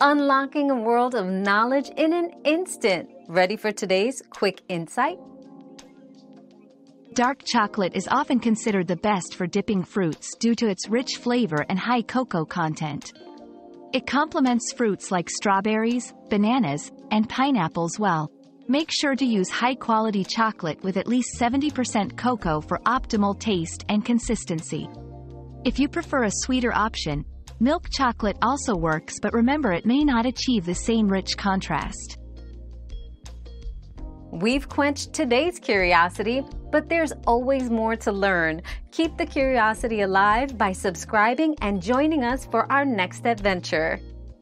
unlocking a world of knowledge in an instant. Ready for today's quick insight? Dark chocolate is often considered the best for dipping fruits due to its rich flavor and high cocoa content. It complements fruits like strawberries, bananas, and pineapples well. Make sure to use high-quality chocolate with at least 70% cocoa for optimal taste and consistency. If you prefer a sweeter option, milk chocolate also works but remember it may not achieve the same rich contrast. We've quenched today's curiosity, but there's always more to learn. Keep the curiosity alive by subscribing and joining us for our next adventure.